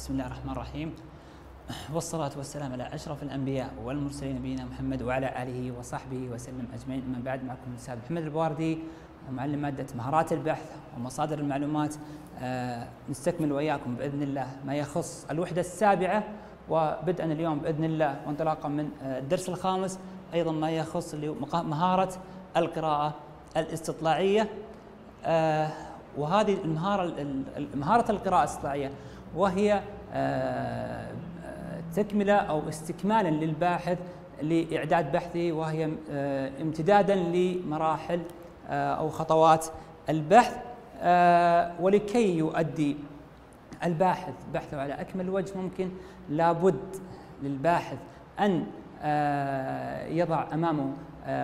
بسم الله الرحمن الرحيم. والصلاة والسلام على أشرف الأنبياء والمرسلين نبينا محمد وعلى آله وصحبه وسلم أجمعين. أما بعد معكم الأستاذ محمد البواردي معلم مادة مهارات البحث ومصادر المعلومات. آه نستكمل وإياكم بإذن الله ما يخص الوحدة السابعة وبدءا اليوم بإذن الله وانطلاقا من آه الدرس الخامس. أيضا ما يخص مهارة القراءة الاستطلاعية. آه وهذه المهارة مهارة القراءة الاستطلاعية وهي آه، تكملة أو استكمالا للباحث لإعداد بحثي وهي آه، امتدادا لمراحل آه، أو خطوات البحث ولكي يؤدي الباحث بحثه على أكمل وجه. ممكن لابد للباحث أن يضع أمامه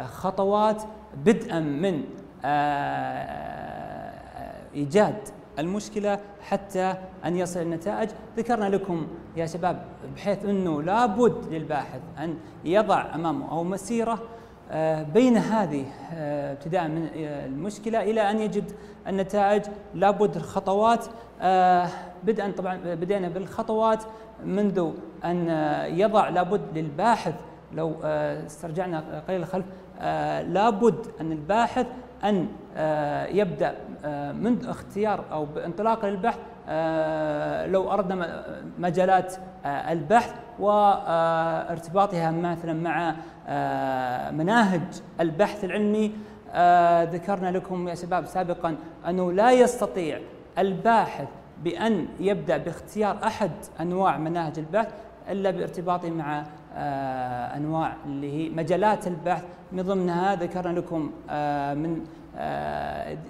خطوات بدءا من إيجاد المشكلة حتى أن يصل النتائج. ذكرنا لكم يا شباب بحيث أنه لابد للباحث أن يضع أمامه أو مسيرة آه، بين هذه آه، ابتداء من آه، المشكلة إلى أن يجد النتائج. لابد الخطوات بدءا طبعا بدينا بالخطوات منذ أن يضع لابد للباحث لو استرجعنا قليل الخلف لابد أن الباحث أن يبدأ من اختيار أو بانطلاق للبحث آه، لو أردنا مجالات آه، البحث وارتباطها مثلا مع آه، مناهج البحث العلمي ذكرنا لكم يا شباب سابقا أنه لا يستطيع الباحث بأن يبدأ باختيار أحد أنواع مناهج البحث إلا بارتباطه مع أنواع اللي هي مجالات البحث. من ضمنها ذكرنا لكم من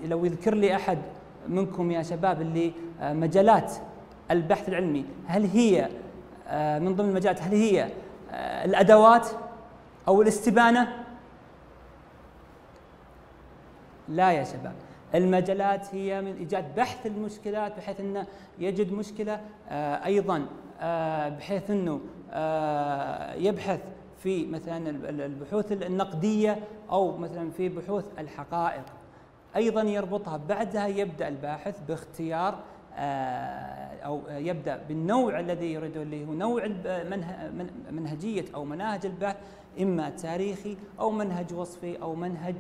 لو يذكر لي أحد منكم يا شباب اللي آه، مجالات البحث العلمي هل هي آه، من ضمن المجالات هل هي آه، الأدوات أو الاستبانة؟ لا يا شباب. المجالات هي من إيجاد بحث المشكلات بحيث انه يجد مشكلة أيضا. بحيث إنه يبحث في مثلا البحوث النقدية أو مثلا في بحوث الحقائق. أيضا يربطها بعدها يبدأ الباحث باختيار آه، أو يبدأ بالنوع الذي يريده اللي هو نوع منهجية أو مناهج البحث إما تاريخي أو منهج وصفي أو منهج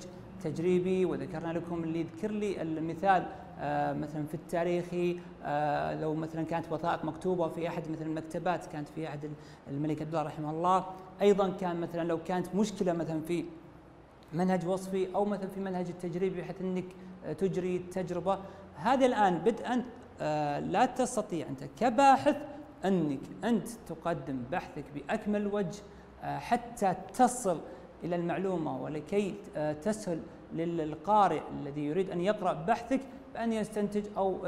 تجريبي. وذكرنا لكم اللي يذكر لي المثال آه مثلا في التاريخي آه لو مثلا كانت وثائق مكتوبة في أحد مثلا المكتبات كانت في أحد الملك عبد الله رحمه الله. أيضا كان مثلا لو كانت مشكلة مثلا في منهج وصفي أو مثلا في منهج التجريبي بحيث إنك آه، تجري تجربه هذا الآن بدءا آه، لا تستطيع أنت كباحث أنك أنت تقدم بحثك بأكمل وجه آه، حتى تصل إلى المعلومة ولكي تسهل للقارئ الذي يريد أن يقرأ بحثك بان يستنتج أو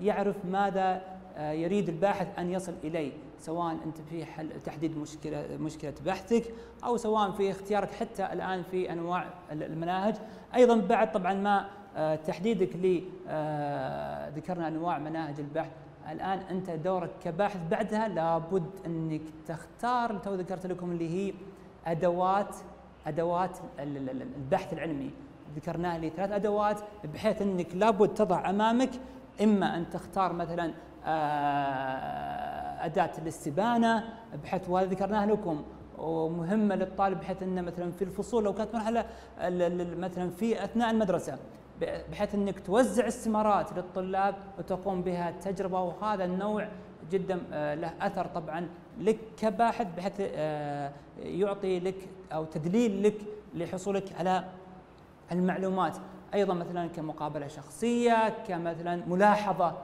يعرف ماذا يريد الباحث أن يصل إليه سواء أنت في حل تحديد مشكلة مشكلة بحثك أو سواء في اختيارك حتى الآن في أنواع المناهج. أيضا بعد طبعا ما آه، تحديدك ل آه، ذكرنا أنواع مناهج البحث الآن أنت دورك كباحث بعدها لابد أنك تختار تو ذكرت لكم اللي هي أدوات أدوات البحث العلمي. ذكرناها لي ثلاث أدوات بحيث أنك لابد تضع أمامك إما أن تختار مثلا آه، أداة الاستبانة بحيث وهذا ذكرناه لكم ومهمة للطالب بحيث أنه مثلا في الفصول لو كانت مرحلة مثلا في أثناء المدرسة بحيث أنك توزع استمارات للطلاب وتقوم بها تجربة وهذا النوع جدا آه، له أثر طبعا لك كباحث بحيث آه، يعطي لك أو تدليل لك لحصولك على المعلومات أيضا مثلا كمقابلة شخصية كمثلا ملاحظة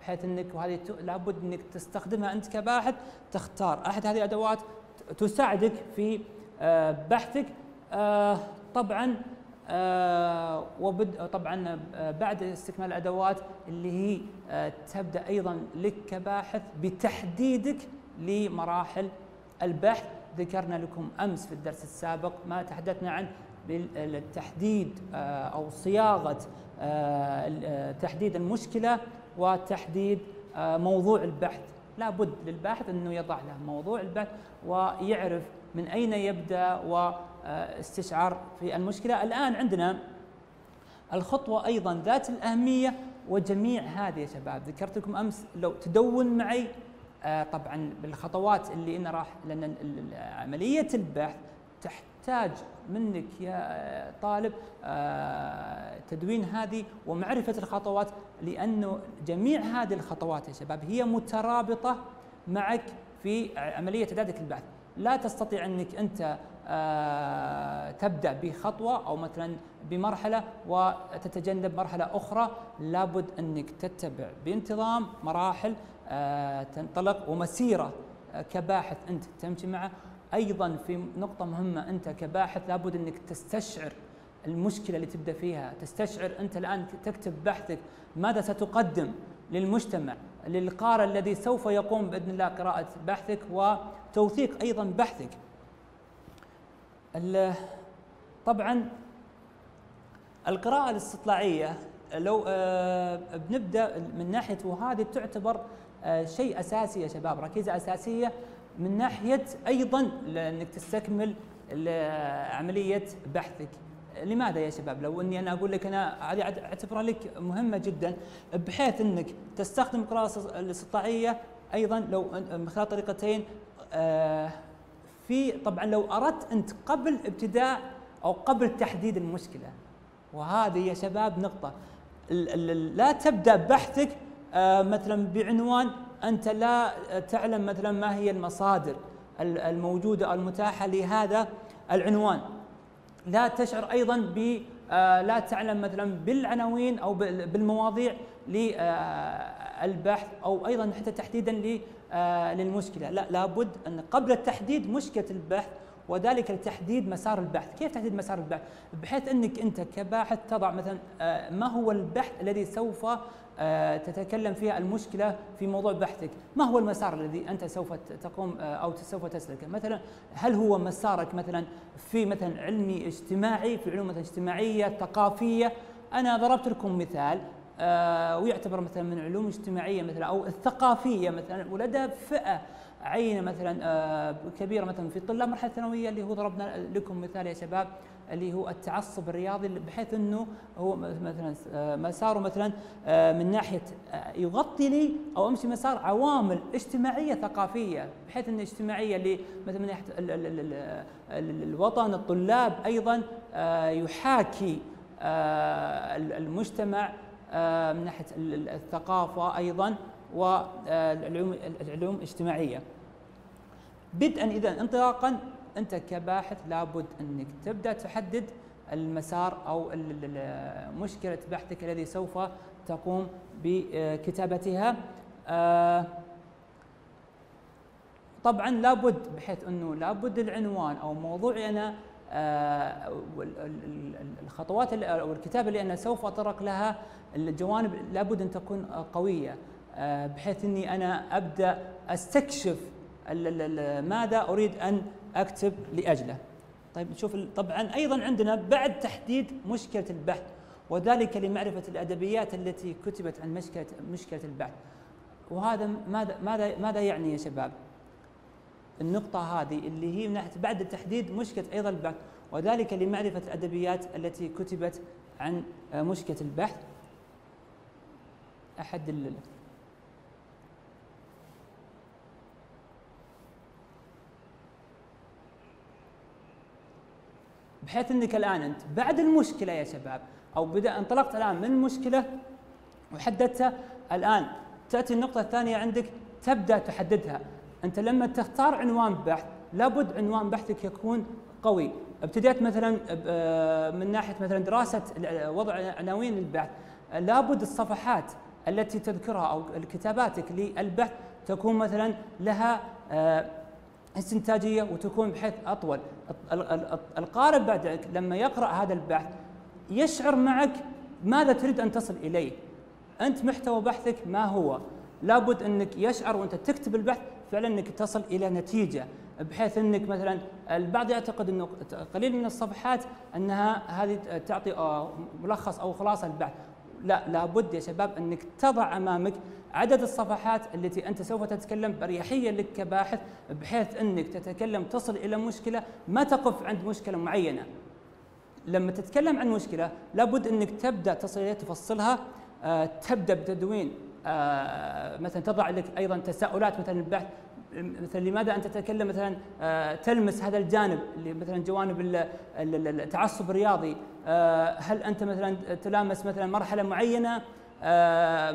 بحيث إنك وهذه لابد إنك تستخدمها أنت كباحث تختار أحد هذه الأدوات تساعدك في آه، بحثك. آه، طبعا آه، وبد طبعا بعد استكمال الأدوات اللي هي تبدأ أيضا لك كباحث بتحديدك لمراحل البحث. ذكرنا لكم أمس في الدرس السابق ما تحدثنا عن بالتحديد أو صياغة تحديد المشكلة وتحديد آه، موضوع البحث. لابد للباحث أنه يضع له موضوع البحث ويعرف من أين يبدأ واستشعار في المشكلة. الآن عندنا الخطوة أيضا ذات الأهمية وجميع هذه يا شباب. ذكرت لكم أمس لو تدون معي طبعا بالخطوات اللي أنا راح لأن عملية البحث تحتاج منك يا طالب تدوين هذه ومعرفة الخطوات لأنه جميع هذه الخطوات يا شباب هي مترابطة معك في عملية إعدادك البحث لا تستطيع أنك أنت آه، تبدأ بخطوة أو مثلا بمرحلة وتتجنب مرحلة أخرى. لابد أنك تتبع بانتظام مراحل آه، تنطلق ومسيرة آه، كباحث أنت تمشي معه. أيضا في نقطة مهمة أنت كباحث لابد أنك تستشعر المشكلة اللي تبدأ فيها تستشعر أنت الآن تكتب بحثك ماذا ستقدم للمجتمع للقارئ الذي سوف يقوم بإذن الله قراءة بحثك وتوثيق أيضا بحثك. طبعا القراءة الاستطلاعية لو آه، بنبدأ من ناحية وهذه تعتبر آه، شيء أساسي يا شباب ركيزة أساسية من ناحية أيضا انك تستكمل عملية بحثك. لماذا يا شباب؟ لو أني أنا أقول لك أنا هذه أعتبرها لك مهمة جدا بحيث أنك تستخدم القراءه الاستطلاعيه أيضا لو من خلال طريقتين آه، في طبعا لو أردت أنت قبل ابتداء أو قبل تحديد المشكلة. وهذه يا شباب نقطة. لا تبدأ بحثك آه، مثلا بعنوان أنت لا تعلم مثلا ما هي المصادر الموجودة أو المتاحة لهذا العنوان. لا تشعر أيضا ب آه، لا تعلم مثلا بالعناوين أو بالمواضيع للبحث أو أيضا حتى تحديدا آه، للمشكلة. لا لابد أن قبل التحديد مشكلة البحث وذلك لتحديد مسار البحث. كيف تحديد مسار البحث؟ بحيث أنك أنت كباحث تضع مثلا آه، ما هو البحث الذي سوف آه، تتكلم فيها المشكلة في موضوع بحثك. ما هو المسار الذي أنت سوف تقوم أو سوف تسلكه مثلا هل هو مسارك مثلا في مثلا علمي اجتماعي في علوم مثلا اجتماعية ثقافية؟ أنا ضربت لكم مثال آه، ويعتبر مثلا من علوم اجتماعية مثلا أو الثقافية مثلا. ولدى فئة عينة مثلا آه، كبيرة مثلا في طلاب مرحلة الثانوية اللي هو ضربنا لكم مثال يا شباب. اللي هو التعصب الرياضي بحيث إنه هو مثلا آه، مساره مثلا من ناحية يغطي لي أو أمشي مسار عوامل اجتماعية ثقافية بحيث ان اجتماعية اللي مثلا من ناحية الوطن الطلاب أيضا يحاكي المجتمع آه، من ناحية الثقافة أيضا والعلوم العلوم الاجتماعية. بدءا اذا انطلاقا انت كباحث لابد انك تبدأ تحدد المسار أو مشكلة بحثك الذي سوف تقوم بكتابتها. آه، طبعا لابد بحيث انه لابد العنوان أو موضوعي أنا آه، الخطوات أو الكتابه اللي أنا سوف اتطرق لها الجوانب لابد أن تكون قوية آه، بحيث إني أنا أبدأ أستكشف ماذا أريد أن أكتب لأجله. طيب نشوف طبعا أيضا عندنا بعد تحديد مشكلة البحث وذلك لمعرفة الأدبيات التي كتبت عن مشكله مشكلة البحث. وهذا ماذا ماذا ماذا يعني يا شباب؟ النقطة هذه اللي هي من ناحية بعد تحديد مشكلة أيضا البحث وذلك لمعرفة الأدبيات التي كتبت عن مشكلة البحث أحد بحيث إنك الآن أنت بعد المشكلة يا شباب أو بدا انطلقت الآن من المشكلة وحددتها الآن تأتي النقطة الثانية عندك تبدأ تحددها. أنت لما تختار عنوان بحث لابد عنوان بحثك يكون قوي. ابتديت مثلا آه، من ناحية مثلا دراسة وضع عناوين البحث لابد الصفحات التي تذكرها أو كتاباتك للبحث تكون مثلا لها آه، استنتاجية وتكون بحيث أطول. القارئ بعدك لما يقرأ هذا البحث يشعر معك ماذا تريد أن تصل إليه. أنت محتوى بحثك ما هو؟ لابد أنك يشعر وأنت تكتب البحث فعلا أنك تصل إلى نتيجة بحيث أنك مثلا البعض يعتقد أنه قليل من الصفحات أنها هذه تعطي آه، ملخص أو خلاصة البحث. لا لابد يا شباب أنك تضع أمامك عدد الصفحات التي أنت سوف تتكلم بريحية لك كباحث بحيث أنك تتكلم تصل إلى مشكلة ما تقف عند مشكلة معينة. لما تتكلم عن مشكلة لابد أنك تبدأ تصل تفصلها آه، تبدأ بتدوين مثلا تضع لك أيضا تساؤلات مثلا البحث مثلا لماذا أنت تتكلم مثلا تلمس هذا الجانب اللي مثلا جوانب التعصب الرياضي هل أنت مثلا تلامس مثلا مرحلة معينة؟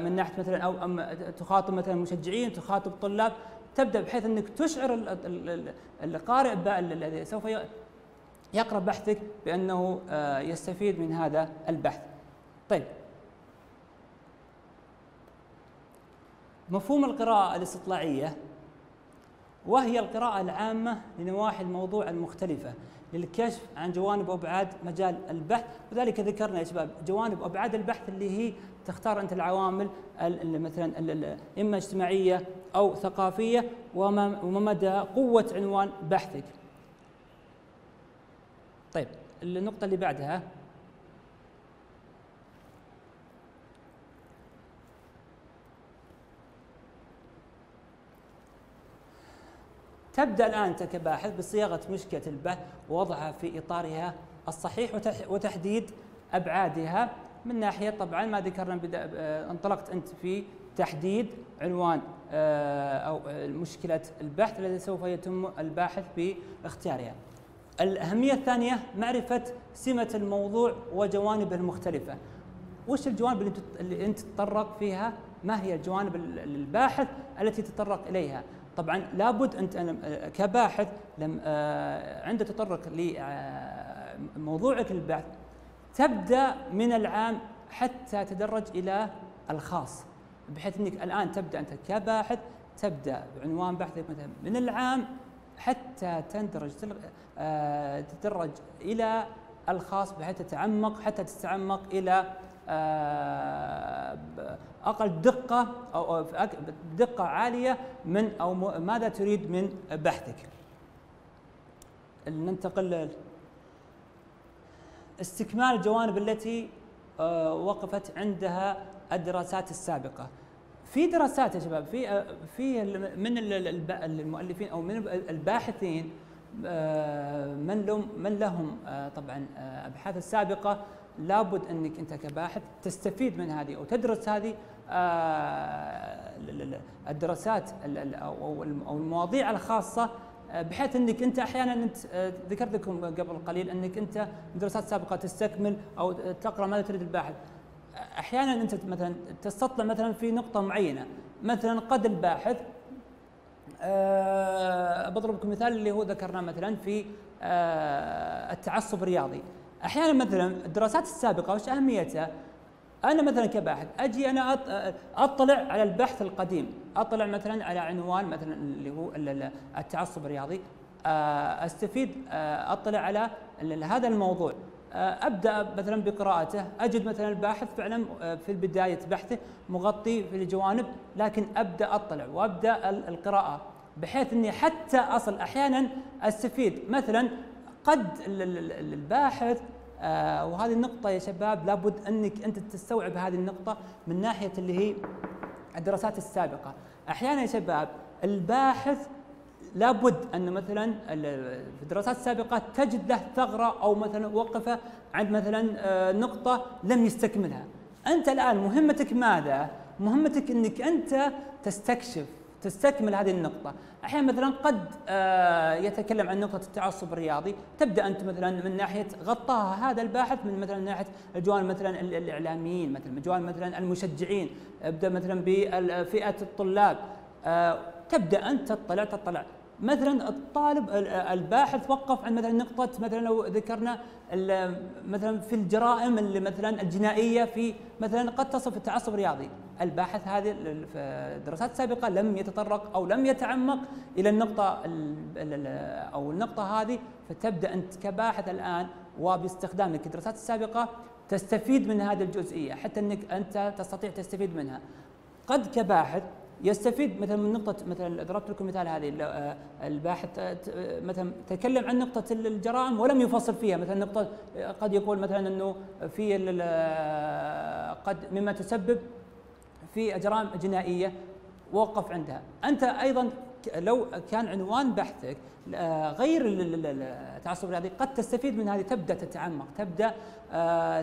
من ناحية مثلا أو تخاطب مثلا مشجعين تخاطب طلاب تبدأ بحيث أنك تشعر القارئ الذي سوف يقرأ بحثك بأنه آه، يستفيد من هذا البحث. طيب. مفهوم القراءة الاستطلاعية وهي القراءة العامة لنواحي الموضوع المختلفة. للكشف عن جوانب وابعاد مجال البحث وذلك ذكرنا يا شباب جوانب وابعاد البحث اللي هي تختار أنت العوامل مثلا إما اجتماعية أو ثقافية وما مدى قوة عنوان بحثك. طيب النقطة اللي بعدها تبدأ الآن انت كباحث بصياغة مشكله البحث ووضعها في إطارها الصحيح وتحديد أبعادها من ناحية طبعا ما ذكرنا آه، انطلقت أنت في تحديد عنوان آه، أو مشكلة البحث الذي سوف يتم الباحث باختيارها. الأهمية الثانية معرفة سمة الموضوع وجوانبه المختلفة. وش الجوانب اللي أنت تتطرق فيها؟ ما هي الجوانب الباحث التي تتطرق إليها؟ طبعا لابد أنت كباحث لم آه، عند تطرق لموضوعك للبحث تبدأ من العام حتى تدرج إلى الخاص بحيث إنك الآن تبدأ أنت كباحث تبدأ بعنوان بحثك مثلا من العام حتى تندرج آه، تدرج إلى الخاص بحيث تتعمق حتى تتعمق إلى آه، أقل دقة أو دقة عالية من أو ماذا تريد من بحثك. ننتقل استكمال الجوانب التي آه، وقفت عندها الدراسات السابقة. في دراسات يا شباب في آه، في من المؤلفين أو من الباحثين من لهم من لهم طبعا أبحاث السابقه لابد أنك أنت كباحث تستفيد من هذه أو تدرس هذه آه، الدراسات أو المواضيع الخاصة آه، بحيث أنك أنت أحيانا أنت آه، ذكرت لكم قبل قليل أنك أنت دراسات سابقة تستكمل أو تقرأ ماذا تريد الباحث. أحيانا أنت مثلا تستطلع مثلا في نقطة معينة مثلا قد الباحث أه بضرب لكم مثال اللي هو ذكرناه مثلا في أه التعصب الرياضي. أحيانا مثلا الدراسات السابقة وش أهميتها؟ أنا مثلا كباحث أجي أنا أطلع على البحث القديم، أطلع مثلا على عنوان مثلا اللي هو التعصب الرياضي. آه، أستفيد آه، أطلع على هذا الموضوع. آه، أبدأ مثلا بقراءته. أجد مثلا الباحث فعلا في بدايه بحثه مغطي في الجوانب لكن أبدأ أطلع وأبدأ القراءة بحيث إني حتى أصل أحيانا أستفيد مثلا قد الباحث آه وهذه النقطة يا شباب لابد أنك أنت تستوعب هذه النقطة من ناحية اللي هي الدراسات السابقة، أحيانا يا شباب الباحث لابد أن مثلا في الدراسات السابقة تجد له ثغرة أو مثلا وقفة عند مثلا آه نقطة لم يستكملها. أنت الآن مهمتك ماذا؟ مهمتك أنك أنت تستكشف تستكمل هذه النقطة. أحيانا مثلا قد آه، يتكلم عن نقطة التعصب الرياضي. تبدأ أنت مثلا من ناحية غطاها هذا الباحث من مثلا ناحية الجوانب مثلا الإعلاميين مثلا جوانب مثلا المشجعين. ابدأ مثلا بفئة الطلاب. آه، تبدأ أنت تطلع تطلع. مثلا الطالب الباحث وقف عن مثلا نقطة مثلا لو ذكرنا مثلا في الجرائم اللي مثلا الجنائية في مثلا قد تصف التعصب الرياضي. الباحث هذه في الدراسات السابقة لم يتطرق أو لم يتعمق إلى النقطة أو النقطة هذه فتبدأ أنت كباحث الآن وباستخدامك. الدراسات السابقة تستفيد من هذه الجزئية حتى أنك أنت تستطيع تستفيد منها. قد كباحث يستفيد مثلا من نقطة مثلا ضربت لكم مثال هذه آه، الباحث آه، آه، مثلا تكلم عن نقطة الجرائم ولم يفصل فيها. مثلا نقطة قد يقول مثلا إنه في قد مما تسبب في جرائم جنائية وقف عندها. أنت أيضا لو كان عنوان بحثك غير التعصب الرياضي قد تستفيد من هذه تبدأ تتعمق تبدأ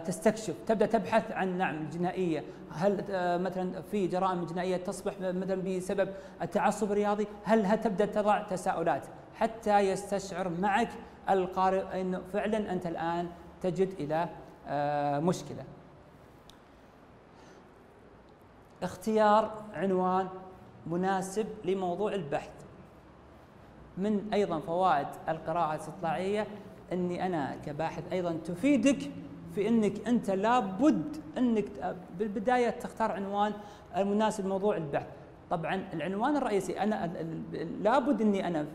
تستكشف تبدأ تبحث عن نعم الجنائيه هل آه، مثلا في جرائم جنائية تصبح مثلا بسبب التعصب الرياضي؟ هل تبدأ تضع تساؤلات حتى يستشعر معك القارئ انه فعلا أنت الآن تجد إلى مشكلة؟ اختيار عنوان مناسب لموضوع البحث. من أيضا فوائد القراءة الاستطلاعية إني أنا كباحث أيضا تفيدك في إنك أنت لابد إنك بالبداية تختار عنوان المناسب لموضوع البحث طبعا العنوان الرئيسي أنا لابد إني أنا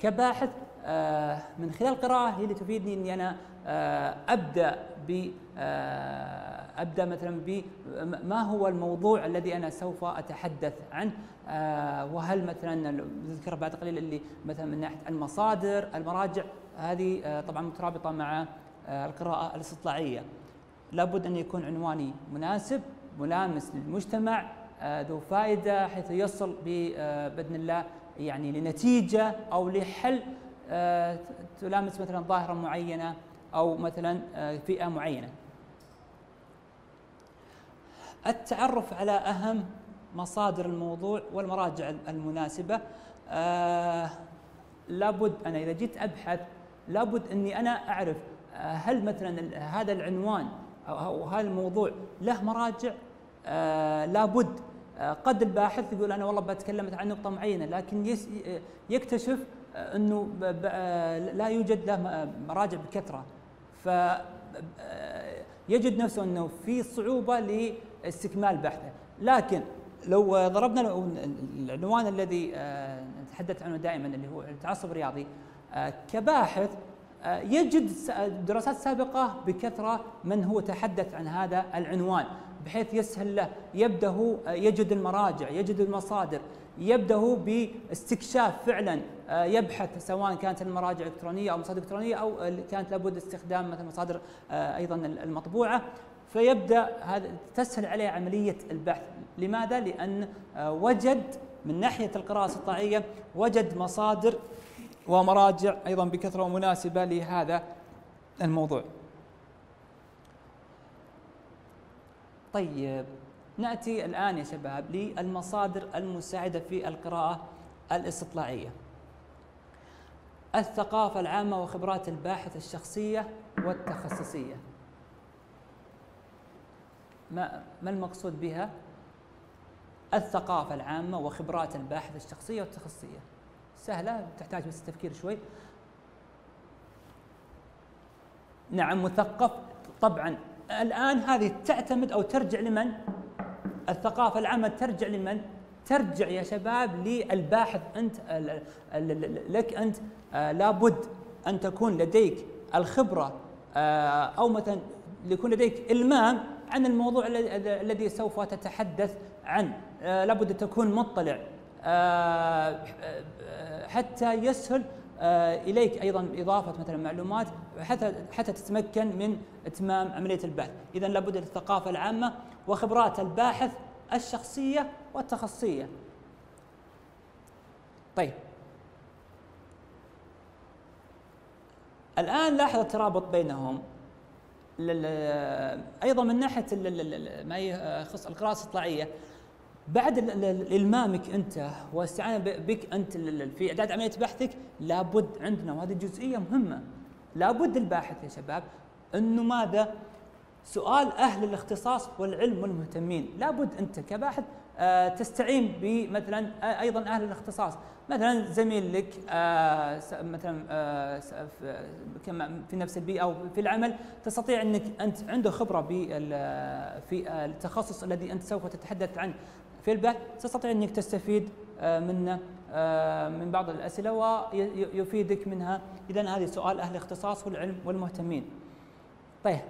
كباحث آه، من خلال القراءه هي اللي تفيدني إني أنا آه، أبدأ ب آه، أبدأ مثلا بما هو الموضوع الذي أنا سوف أتحدث عنه؟ وهل مثلا ذكر بعد قليل اللي مثلا من ناحية المصادر المراجع هذه طبعا مترابطة مع القراءة الاستطلاعية. لابد أن يكون عنواني مناسب ملامس للمجتمع ذو فائدة حيث يصل بإذن الله يعني لنتيجة أو لحل آه، تلامس مثلا ظاهرة معينة أو مثلا آه، فئة معينة. التعرف على أهم مصادر الموضوع والمراجع المناسبة آه، لابد أنا إذا جيت أبحث لابد أني أنا أعرف هل مثلا هذا العنوان أو هذا الموضوع له مراجع؟ لابد. قد الباحث يقول أنا والله بتكلم عن نقطة معينة لكن يكتشف أنه لا يوجد له مراجع بكثرة. ف يجد نفسه أنه في صعوبة لاستكمال بحثه. لكن لو ضربنا العنوان الذي آه، نتحدث عنه دائما اللي هو التعصب الرياضي آه، كباحث آه، يجد دراسات سابقة بكثرة من هو تحدث عن هذا العنوان بحيث يسهل له يبدأ هو يجد المراجع يجد المصادر يبدأ باستكشاف فعلا آه، يبحث سواء كانت المراجع الالكترونيه أو مصادر إلكترونية أو كانت لابد استخدام مثلا مصادر آه، أيضا المطبوعة. فيبدأ هذا تسهل عليه عملية البحث. لماذا؟ آه، وجد من ناحية القراءة الاستطلاعيه وجد مصادر ومراجع أيضا بكثرة مناسبه لهذا الموضوع طيب نأتي الآن يا شباب للمصادر المساعدة في القراءة الاستطلاعية. الثقافة العامة وخبرات الباحث الشخصية والتخصصية. ما ما المقصود بها؟ الثقافة العامة وخبرات الباحث الشخصية والتخصصية. سهلة تحتاج بس تفكير شوي. نعم مثقف طبعا الآن هذه تعتمد أو ترجع لمن؟ الثقافة العامة ترجع لمن؟ ترجع يا شباب للباحث أنت لك أنت آه، لابد أن تكون لديك الخبرة آه، أو مثلا يكون لديك إلمام عن الموضوع الذي سوف تتحدث عنه آه، لابد أن تكون مطلع حتى يسهل إليك أيضا إضافة مثلا معلومات حتى حتى تتمكن من إتمام عملية البحث، اذا لابد للثقافة العامة وخبرات الباحث الشخصية والتخصصية. طيب. الآن لاحظ الترابط بينهم. أيضا من ناحية ما يخص القراءة الاستطلاعية بعد إلمامك أنت واستعانة بك أنت في إعداد عملية بحثك لابد عندنا وهذه جزئية مهمة لابد الباحث يا شباب أنه ماذا؟ سؤال أهل الاختصاص والعلم والمهتمين لابد أنت كباحث آه، تستعين بمثلا أيضا أهل الاختصاص. مثلا زميل لك مثلا في نفس البيئة أو في العمل تستطيع أنك أنت عنده خبرة في التخصص الذي أنت سوف تتحدث عنه. في البحث تستطيع أنك تستفيد منه من بعض الأسئلة ويفيدك منها. إذا هذه سؤال أهل الاختصاص والعلم والمهتمين. طيب.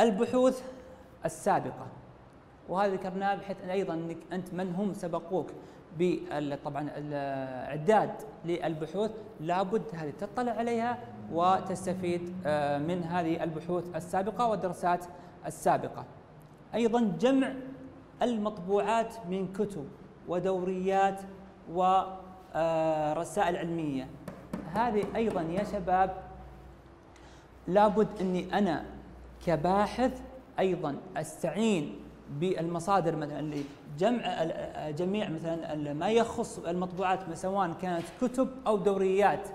البحوث السابقة. وهذا ذكرناه بحيث أيضا أنك أنت من هم سبقوك طبعا الإعداد للبحوث. لابد هذه تطلع عليها وتستفيد آه، من هذه البحوث السابقة والدراسات السابقة. أيضا جمع المطبوعات من كتب ودوريات ورسائل علمية. هذه أيضا يا شباب لابد أني أنا كباحث أيضا أستعين بالمصادر مثلا لجمع جميع مثلا ما يخص المطبوعات سواء كانت كتب أو دوريات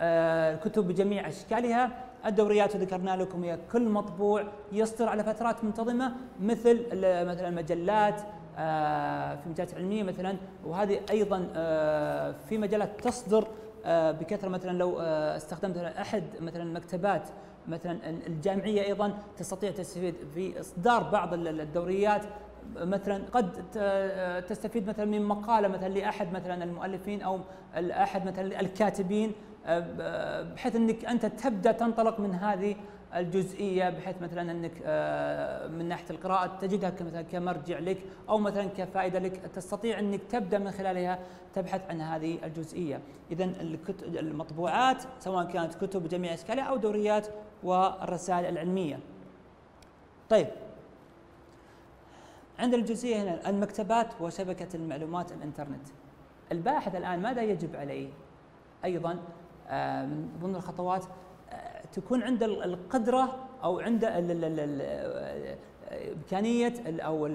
آه، بجميع أشكالها. الدوريات ذكرنا لكم هي كل مطبوع يصدر على فترات منتظمة مثل مثلا المجلات آه، في مجالات علمية مثلا وهذه أيضا آه، في مجالات تصدر بكثرة مثلا لو استخدمت أحد مثلا المكتبات مثلا الجامعية أيضا تستطيع تستفيد في إصدار بعض الدوريات. مثلا قد تستفيد مثلا من مقالة مثلا لأحد مثلا المؤلفين أو أحد مثلا الكاتبين. بحيث إنك أنت تبدأ تنطلق من هذه الجزئية بحيث مثلا إنك آه، من ناحية القراءة تجدها مثلا كمرجع لك أو مثلا كفائدة لك. تستطيع إنك تبدأ من خلالها تبحث عن هذه الجزئية. اذا المطبوعات سواء كانت كتب بجميع أشكالها أو دوريات والرسائل العلمية. طيب. عند الجزئية هنا المكتبات وشبكة المعلومات الإنترنت. الباحث الآن ماذا يجب عليه؟ أيضا من ضمن الخطوات آه، تكون عنده القدرة أو عنده إمكانية أو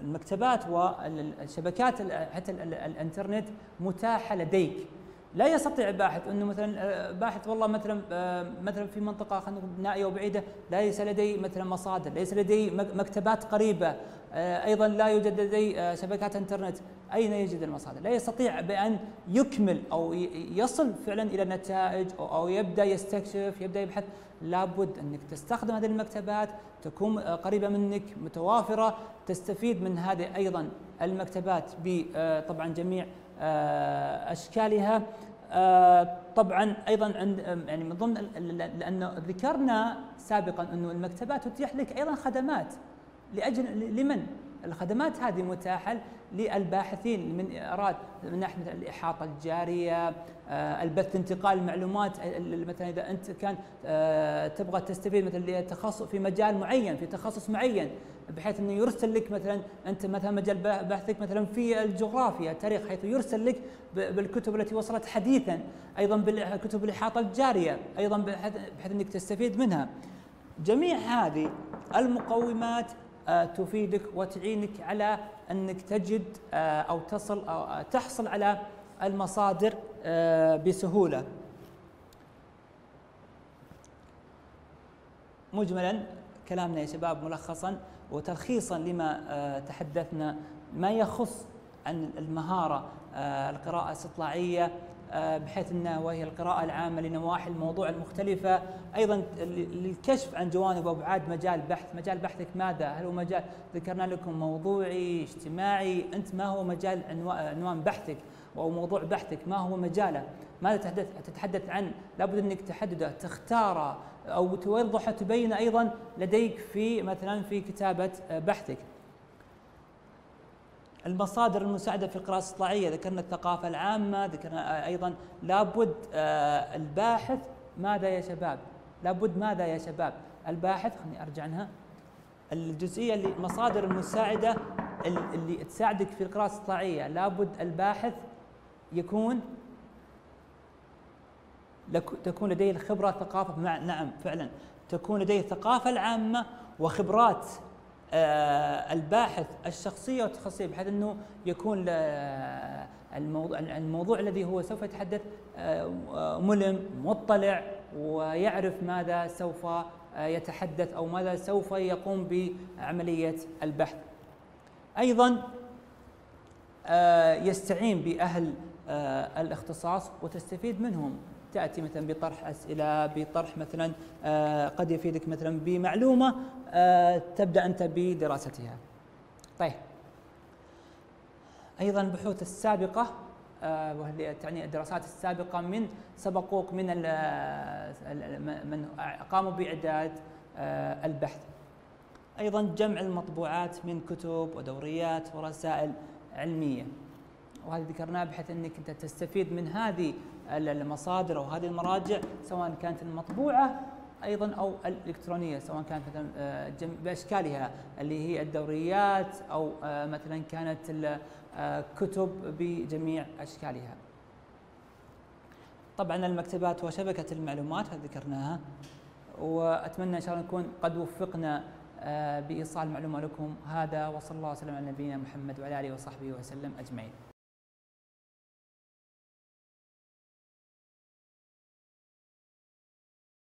المكتبات والشبكات حتى الإنترنت متاحة لديك. لا يستطيع باحث إنه مثلا آه، باحث والله مثلا مثلا في منطقة خلينا نقول نائيه وبعيده ليس لدي مثلا مصادر، ليس لدي مكتبات قريبة، أيضا لا يوجد لدي شبكات إنترنت، أين يجد المصادر؟ لا يستطيع بأن يكمل أو يصل فعلا إلى نتائج أو يبدأ يستكشف يبدأ يبحث. لابد أنك تستخدم هذه المكتبات تكون قريبة منك متوافرة تستفيد من هذه أيضا المكتبات بطبعا آه، جميع آه، أشكالها. آه، طبعا أيضا عند يعني من ضمن لأنه ذكرنا سابقا انه المكتبات تتيح لك أيضا خدمات. لاجل لمن؟ الخدمات هذه متاحة للباحثين من اراد من ناحية الإحاطة الجارية آه، البث انتقال المعلومات مثلا إذا أنت كان آه، تبغى تستفيد مثلا تخصص في مجال معين في تخصص معين بحيث إنه يرسل لك مثلا أنت مثلا مجال بحثك مثلا في الجغرافيا التاريخ حيث يرسل لك بالكتب التي وصلت حديثا أيضا بالكتب الإحاطة الجارية أيضا بحيث إنك تستفيد منها جميع هذه المقومات آه، تفيدك وتعينك على أنك تجد آه، أو تصل أو آه، تحصل على المصادر بسهولة. مجملا كلامنا يا شباب ملخصا وتلخيصا لما تحدثنا ما يخص عن المهارة القراءة الاستطلاعية آه، بحيث انها وهي القراءة العامة لنواحي الموضوع المختلفة. أيضا للكشف عن جوانب وابعاد مجال بحث. مجال بحثك ماذا؟ هل هو مجال ذكرنا لكم موضوعي اجتماعي. أنت ما هو مجال عنوان بحثك أو موضوع بحثك؟ ما هو مجاله؟ ماذا تتحدث تتحدث عن لابد انك تحدده تختاره أو توضحه تبين أيضا لديك في مثلا في كتابة بحثك. المصادر المساعدة في القراءة الاستطلاعيه ذكرنا الثقافة العامة ذكرنا أيضا لابد آه، الباحث ماذا يا شباب؟ لابد ماذا يا شباب؟ الباحث خليني أرجع عنها الجزئية اللي مصادر المساعدة اللي تساعدك في القراءة الاستطلاعيه لابد الباحث يكون تكون لديه الخبرة ثقافه نعم فعلا تكون لديه الثقافة العامة وخبرات الباحث الشخصية والتخصصية بحيث إنه يكون الموضوع الموضوع الذي هو سوف يتحدث آه، ملم مطلع ويعرف ماذا سوف آه، يتحدث أو ماذا سوف يقوم بعملية البحث. أيضا يستعين بأهل الاختصاص وتستفيد منهم تأتي مثلا بطرح أسئلة بطرح مثلا آه، قد يفيدك مثلا بمعلومة آه، تبدأ أنت بدراستها. طيب أيضا البحوث السابقة آه، وهي تعني الدراسات السابقة من سبقوك من من قاموا بإعداد البحث. أيضا جمع المطبوعات من كتب ودوريات ورسائل علمية. وهذه ذكرناها بحيث أنك أنت تستفيد من هذه المصادر أو هذه المراجع سواء كانت المطبوعة أيضا أو الإلكترونية سواء كانت آه، بأشكالها اللي هي الدوريات أو آه، مثلا كانت كتب بجميع أشكالها. طبعا المكتبات وشبكة المعلومات ذكرناها وأتمنى إن شاء الله نكون قد وفقنا بإيصال معلومه لكم هذا وصلى الله وسلم على نبينا محمد وعلى آله وصحبه وسلم أجمعين.